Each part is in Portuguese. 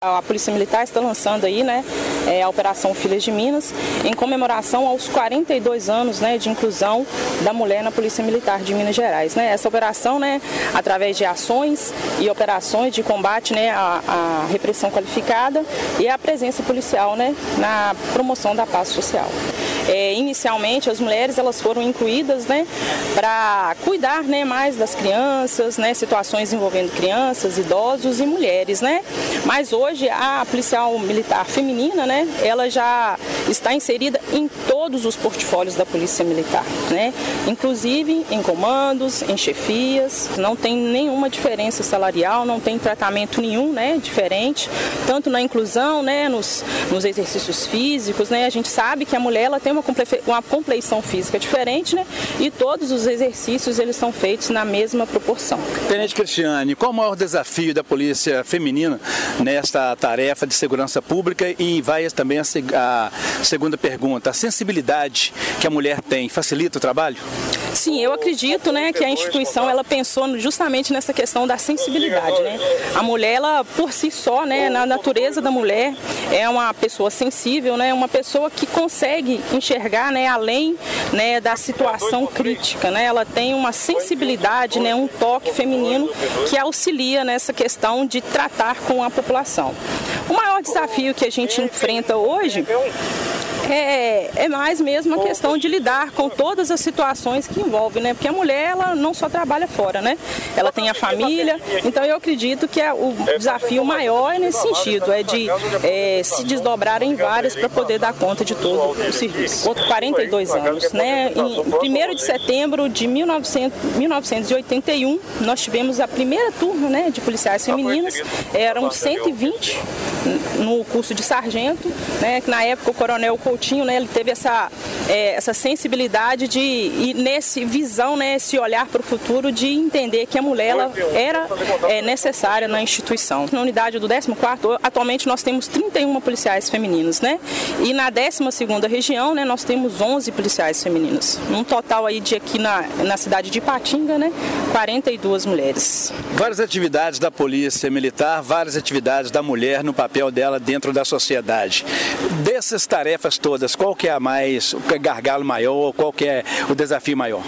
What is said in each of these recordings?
A Polícia Militar está lançando aí, né, é, a Operação Filhas de Minas, em comemoração aos 42 anos, né, de inclusão da mulher na Polícia Militar de Minas Gerais, né. Essa operação, né, através de ações e operações de combate, né, à, à repressão qualificada e a presença policial, né, na promoção da paz social. É, inicialmente, as mulheres elas foram incluídas, né, para cuidar, né, mais das crianças, né, situações envolvendo crianças, idosos e mulheres, né. Mas hoje a policial militar feminina, né, ela já está inserida em todos os portfólios da Polícia Militar, né? Inclusive em comandos, em chefias, não tem nenhuma diferença salarial, não tem tratamento nenhum, né, diferente, tanto na inclusão, né, nos, nos exercícios físicos, né? A gente sabe que a mulher ela tem uma, uma compleição física diferente, né? E todos os exercícios eles são feitos na mesma proporção. Tenente Cristiane, qual o maior desafio da polícia feminina nesta tarefa de segurança pública e vai também a, a segunda pergunta, a sensibilidade que a mulher tem facilita o trabalho? Sim, eu acredito, né, que a instituição ela pensou justamente nessa questão da sensibilidade, né? A mulher ela por si só, né, na natureza da mulher é uma pessoa sensível, né, uma pessoa que consegue enxergar, né, além, né, da situação crítica, né? Ela tem uma sensibilidade, né, um toque feminino que auxilia nessa questão de tratar com a população. O maior desafio que a gente enfrenta hoje é, é mais mesmo a questão de lidar com todas as situações que envolvem, né? Porque a mulher, ela não só trabalha fora, né? Ela tem a família, então eu acredito que é o desafio maior é nesse sentido, é de é, se desdobrar em várias para poder dar conta de todo o serviço. Outro 42 anos, né? Em 1 de setembro de 1900, 1981, nós tivemos a primeira turma, né, de policiais femininas, eram 120 no curso de sargento, né, que na época o coronel Coutinho, né, ele teve essa, é, essa sensibilidade de e nesse visão, né, esse olhar para o futuro de entender que a mulher ela era é, necessária na instituição. Na unidade do 14º, atualmente nós temos 31 policiais femininos, né? E na 12ª região, né, nós temos 11 policiais femininos. Um total aí de aqui na, na cidade de Ipatinga, né, 42 mulheres. Várias atividades da Polícia Militar, várias atividades da mulher no papel dela dentro da sociedade. Dessas tarefas todas, qual que é a mais, gargalo maior, qual que é o desafio maior?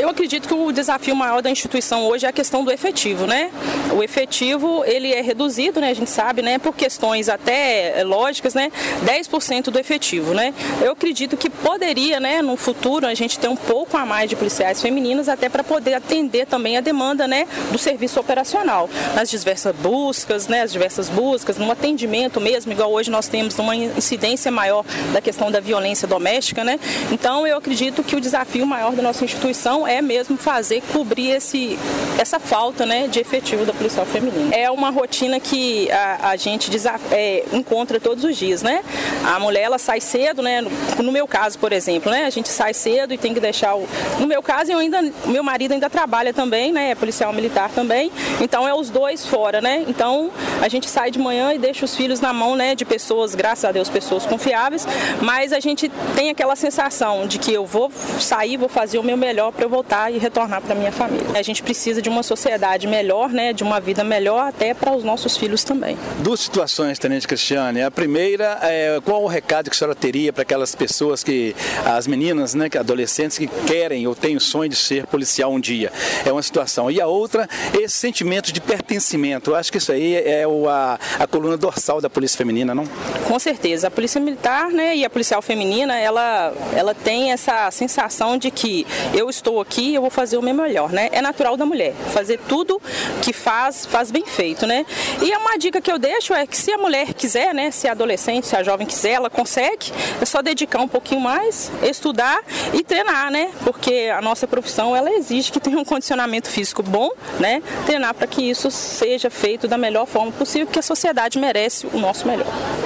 Eu acredito que o desafio maior da instituição hoje é a questão do efetivo, né? O efetivo, ele é reduzido, né? A gente sabe, né? Por questões até eh, lógicas, né? 10% do efetivo, né? Eu acredito que poderia, né? No futuro, a gente ter um pouco a mais de policiais femininas até para poder atender também a demanda, né? Do serviço operacional. Nas diversas buscas, né? As diversas buscas, no atendimento mesmo, igual hoje nós temos uma incidência maior da questão da violência doméstica, né? Então, eu acredito que o desafio maior da nossa instituição é mesmo fazer cobrir esse, essa falta né, de efetivo da policial feminina. É uma rotina que a, a gente é, encontra todos os dias, né? A mulher ela sai cedo, né? No, no, meu caso, por exemplo, né? A gente sai cedo e tem que deixar o. No meu caso, eu ainda, meu marido ainda trabalha também, né? É policial militar também. Então é os dois fora, né? Então a gente sai de manhã e deixa os filhos na mão, né? De pessoas, graças a Deus, pessoas confiáveis. Mas a gente tem aquela sensação de que eu vou sair, vou fazer o meu melhor para voltar e retornar para minha família. A gente precisa de uma sociedade melhor, né, de uma vida melhor até para os nossos filhos também. Duas situações, Tenente Cristiane. A primeira, é, qual o recado que a senhora teria para aquelas pessoas que, as meninas, né, adolescentes que querem ou têm o sonho de ser policial um dia? É uma situação. E a outra, esse sentimento de pertencimento. Eu acho que isso aí é o, a, a coluna dorsal da Polícia Feminina, não? Com certeza. A Polícia Militar né, e a policial feminina, ela, ela tem essa sensação de que eu aqui, eu vou fazer o meu melhor, né? É natural da mulher, fazer tudo que faz, faz bem feito, né? E uma dica que eu deixo é que se a mulher quiser, né, se a adolescente, se a jovem quiser, ela consegue, é só dedicar um pouquinho mais, estudar e treinar, né? Porque a nossa profissão, ela exige que tenha um condicionamento físico bom, né? Treinar para que isso seja feito da melhor forma possível, porque a sociedade merece o nosso melhor.